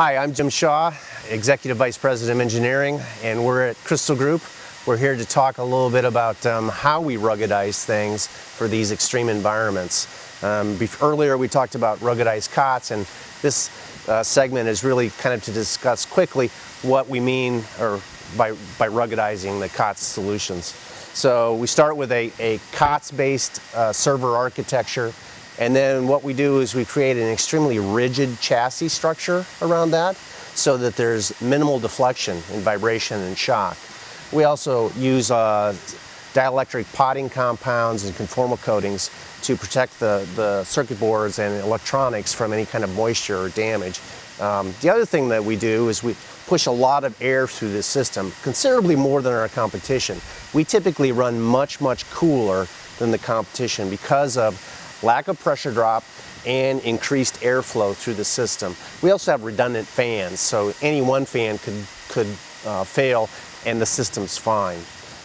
Hi, I'm Jim Shaw, Executive Vice President of Engineering, and we're at Crystal Group. We're here to talk a little bit about um, how we ruggedize things for these extreme environments. Um, earlier we talked about ruggedized COTS, and this uh, segment is really kind of to discuss quickly what we mean or by, by ruggedizing the COTS solutions. So we start with a, a COTS-based uh, server architecture and then what we do is we create an extremely rigid chassis structure around that so that there's minimal deflection and vibration and shock. We also use uh, dielectric potting compounds and conformal coatings to protect the, the circuit boards and electronics from any kind of moisture or damage. Um, the other thing that we do is we push a lot of air through this system, considerably more than our competition. We typically run much, much cooler than the competition because of lack of pressure drop, and increased airflow through the system. We also have redundant fans, so any one fan could, could uh, fail and the system's fine.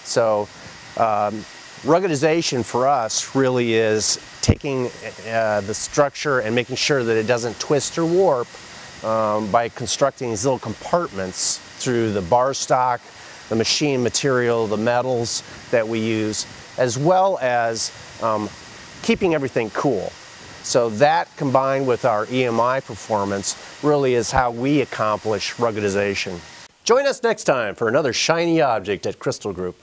So um, ruggedization for us really is taking uh, the structure and making sure that it doesn't twist or warp um, by constructing these little compartments through the bar stock, the machine material, the metals that we use, as well as um, keeping everything cool. So that combined with our EMI performance really is how we accomplish ruggedization. Join us next time for another shiny object at Crystal Group.